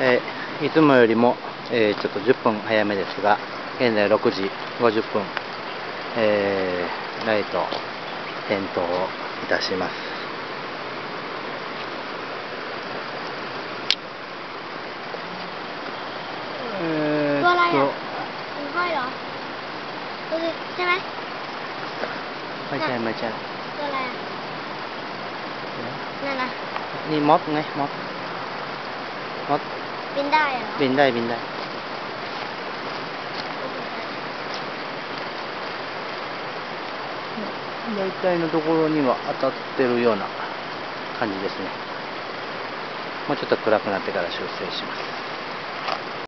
えーいつもよりも、えーちょっと10分早めですが、現在6時50分、えーライト点灯をいたします。えーっตัวอะไรอ่ะ と、 หิ่งห้อยเหรอดูสิใช่ไหม ไม่ใช่ไม่ใช่ ตัวอะไรอ่ะนั่นนะ นี่มดไงมดมด บินได้เหรอ บินได้บินได้大体のところには当たってるような感じですねもうちょっと暗くなってから修正します